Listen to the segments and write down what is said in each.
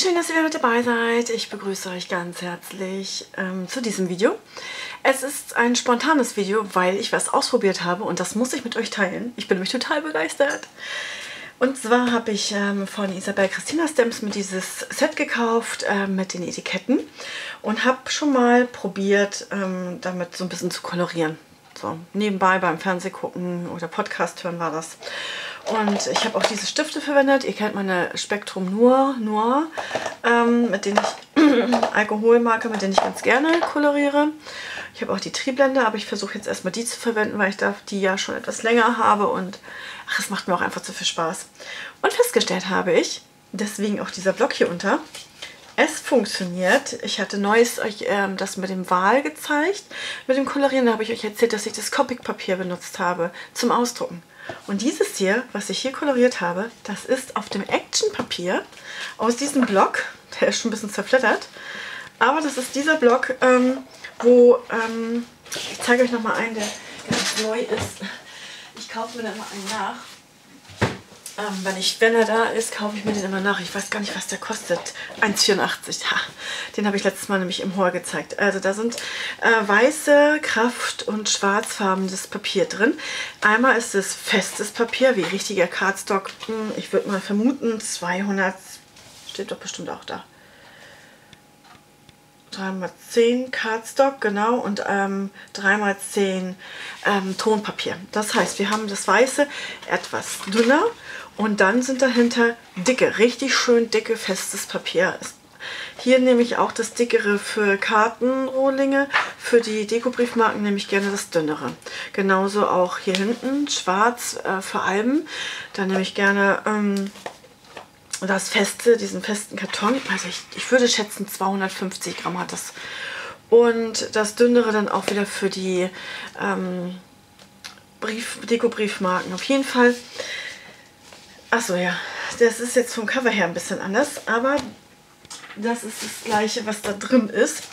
schön, dass ihr wieder mit dabei seid. Ich begrüße euch ganz herzlich ähm, zu diesem Video. Es ist ein spontanes Video, weil ich was ausprobiert habe und das muss ich mit euch teilen. Ich bin nämlich total begeistert. Und zwar habe ich ähm, von Isabel Christina Stamps mit dieses Set gekauft äh, mit den Etiketten und habe schon mal probiert, ähm, damit so ein bisschen zu kolorieren. So nebenbei beim Fernseh gucken oder Podcast hören war das. Und ich habe auch diese Stifte verwendet. Ihr kennt meine Spektrum Noir, Noir ähm, mit denen ich Alkoholmarke, mit denen ich ganz gerne koloriere. Ich habe auch die Triblende, aber ich versuche jetzt erstmal die zu verwenden, weil ich da die ja schon etwas länger habe und ach, es macht mir auch einfach zu viel Spaß. Und festgestellt habe ich, deswegen auch dieser Block hier unter, es funktioniert. Ich hatte neues euch ähm, das mit dem Wal gezeigt. Mit dem Kolorieren habe ich euch erzählt, dass ich das Copic-Papier benutzt habe zum Ausdrucken. Und dieses hier, was ich hier koloriert habe, das ist auf dem Action-Papier aus diesem Block. Der ist schon ein bisschen zerflettert. Aber das ist dieser Block, ähm, wo, ähm, ich zeige euch nochmal einen, der ganz neu ist. Ich kaufe mir dann mal einen nach. Ähm, wenn, ich, wenn er da ist, kaufe ich mir den immer nach. Ich weiß gar nicht, was der kostet. 1,84. Den habe ich letztes Mal nämlich im Hall gezeigt. Also da sind äh, weiße, Kraft- und schwarzfarbenes Papier drin. Einmal ist es festes Papier, wie richtiger Cardstock. Hm, ich würde mal vermuten 200, steht doch bestimmt auch da. 3x10 Cardstock, genau, und ähm, 3x10 ähm, Tonpapier. Das heißt, wir haben das Weiße etwas dünner und dann sind dahinter dicke, richtig schön dicke, festes Papier. Hier nehme ich auch das dickere für Kartenrohlinge. Für die Dekobriefmarken nehme ich gerne das dünnere. Genauso auch hier hinten schwarz äh, für Alben. Da nehme ich gerne ähm, das feste, diesen festen Karton. Also ich, ich würde schätzen 250 Gramm hat das. Und das dünnere dann auch wieder für die ähm, Brief, Dekobriefmarken. Auf jeden Fall Achso, ja. Das ist jetzt vom Cover her ein bisschen anders, aber das ist das gleiche, was da drin ist.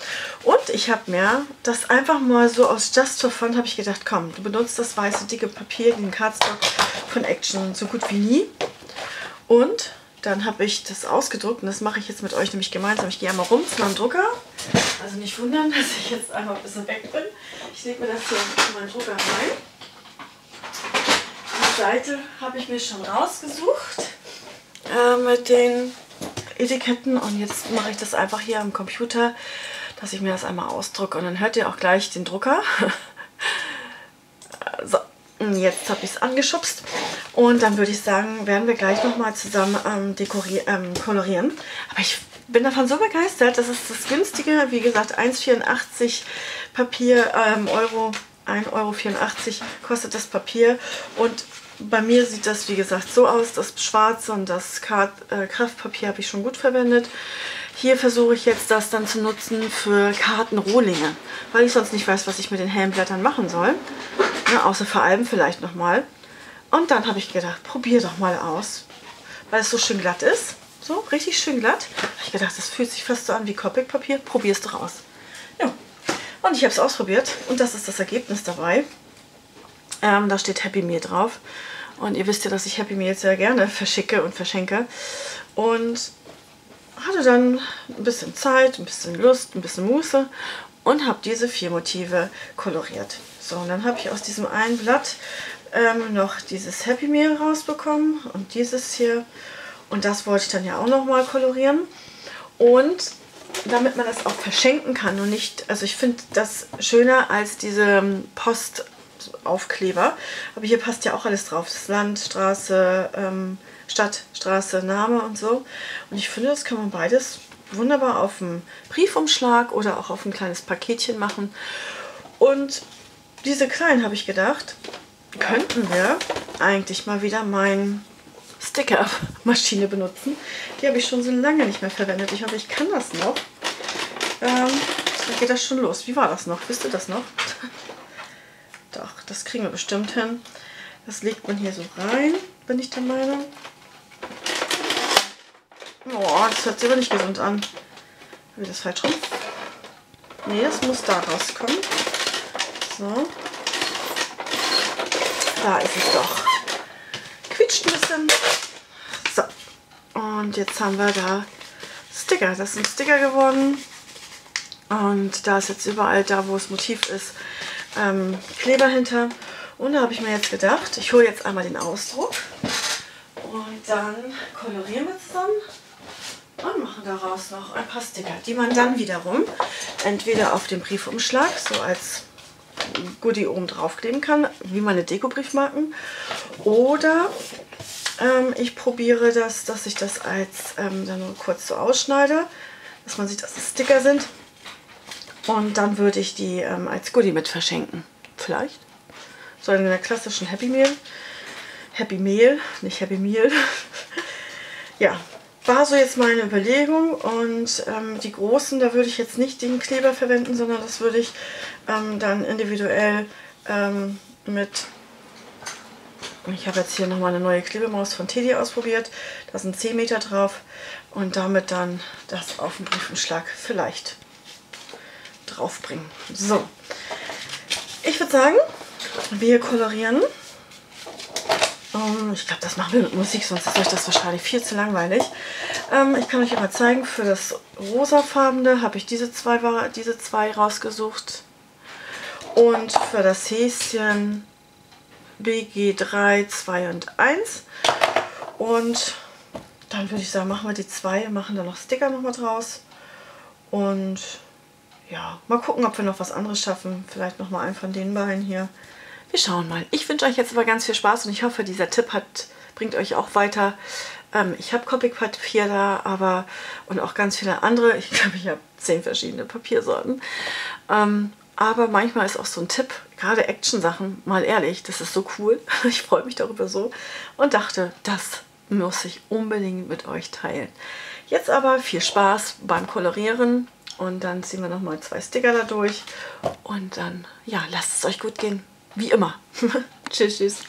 Und ich habe mir das einfach mal so aus Just for Fun, habe ich gedacht, komm, du benutzt das weiße dicke Papier, den Cardstock von Action so gut wie nie. Und dann habe ich das ausgedruckt und das mache ich jetzt mit euch nämlich gemeinsam. Ich gehe einmal rum zu meinem Drucker. Also nicht wundern, dass ich jetzt einmal ein bisschen weg bin. Ich lege mir das hier in meinen Drucker rein. Seite habe ich mir schon rausgesucht äh, mit den Etiketten und jetzt mache ich das einfach hier am Computer, dass ich mir das einmal ausdrucke und dann hört ihr auch gleich den Drucker. so, jetzt habe ich es angeschubst und dann würde ich sagen, werden wir gleich nochmal zusammen ähm, ähm, kolorieren. Aber ich bin davon so begeistert, das ist das günstige, wie gesagt 1,84 Papier, ähm, Euro 1,84 Euro kostet das Papier und bei mir sieht das wie gesagt so aus, das schwarze und das äh, Kraftpapier habe ich schon gut verwendet. Hier versuche ich jetzt das dann zu nutzen für Kartenrohlinge, weil ich sonst nicht weiß, was ich mit den hellen Blättern machen soll. Ne, außer vor allem vielleicht nochmal. Und dann habe ich gedacht, probier doch mal aus, weil es so schön glatt ist. So, richtig schön glatt. habe ich gedacht, das fühlt sich fast so an wie Copic-Papier. Probier es doch aus. Ja. Und ich habe es ausprobiert und das ist das Ergebnis dabei. Ähm, da steht Happy Meal drauf. Und ihr wisst ja, dass ich Happy Meals sehr gerne verschicke und verschenke. Und hatte dann ein bisschen Zeit, ein bisschen Lust, ein bisschen Muße und habe diese vier Motive koloriert. So, und dann habe ich aus diesem einen Blatt ähm, noch dieses Happy Meal rausbekommen und dieses hier. Und das wollte ich dann ja auch noch kolorieren. Und damit man das auch verschenken kann und nicht, also ich finde das schöner als diese ähm, Aufkleber. Aber hier passt ja auch alles drauf. Das Land, Straße, ähm, Stadt, Straße, Name und so. Und ich finde, das kann man beides wunderbar auf einen Briefumschlag oder auch auf ein kleines Paketchen machen. Und diese kleinen, habe ich gedacht, könnten wir eigentlich mal wieder mein Sticker-Maschine benutzen. Die habe ich schon so lange nicht mehr verwendet. Ich hoffe, ich kann das noch. Ähm, da geht das schon los. Wie war das noch? Wisst ihr das noch? Das kriegen wir bestimmt hin. Das legt man hier so rein, bin ich der Meinung. Oh, das hört sich aber nicht gesund an. Habe ich das falsch rum? Nee, das muss da rauskommen. So. Da ist es doch. Quietscht ein bisschen. So. Und jetzt haben wir da Sticker. Das sind Sticker geworden. Und da ist jetzt überall da, wo das Motiv ist, ähm, Kleber hinter. Und da habe ich mir jetzt gedacht, ich hole jetzt einmal den Ausdruck und dann kolorieren wir zusammen und machen daraus noch ein paar Sticker, die man dann wiederum entweder auf dem Briefumschlag so als Goodie oben drauf kleben kann, wie meine Dekobriefmarken. Oder ähm, ich probiere das, dass ich das als ähm, dann nur kurz so ausschneide, dass man sieht, dass es Sticker sind. Und dann würde ich die ähm, als Goodie mit verschenken. Vielleicht. So in der klassischen Happy Meal. Happy Meal, nicht Happy Meal. ja, war so jetzt meine Überlegung und ähm, die großen, da würde ich jetzt nicht den Kleber verwenden, sondern das würde ich ähm, dann individuell ähm, mit, ich habe jetzt hier nochmal eine neue Klebemaus von Teddy ausprobiert, da sind 10 Meter drauf und damit dann das auf dem Briefumschlag vielleicht draufbringen. So, ich würde sagen, wir kolorieren. Um, ich glaube, das machen wir mit Musik, sonst ist euch das wahrscheinlich viel zu langweilig. Ähm, ich kann euch aber zeigen, für das rosafarbene habe ich diese zwei, diese zwei rausgesucht. Und für das Häschen BG3, 2 und 1. Und dann würde ich sagen, machen wir die zwei, machen da noch Sticker nochmal draus. Und ja, mal gucken, ob wir noch was anderes schaffen. Vielleicht nochmal einen von den beiden hier. Wir schauen mal. Ich wünsche euch jetzt aber ganz viel Spaß und ich hoffe, dieser Tipp hat, bringt euch auch weiter. Ähm, ich habe Copic-Papier da, aber und auch ganz viele andere. Ich glaube, ich habe zehn verschiedene Papiersorten. Ähm, aber manchmal ist auch so ein Tipp, gerade Action-Sachen, mal ehrlich, das ist so cool. Ich freue mich darüber so und dachte, das muss ich unbedingt mit euch teilen. Jetzt aber viel Spaß beim Kolorieren und dann ziehen wir nochmal zwei Sticker da durch und dann, ja, lasst es euch gut gehen. Wie immer. tschüss, tschüss.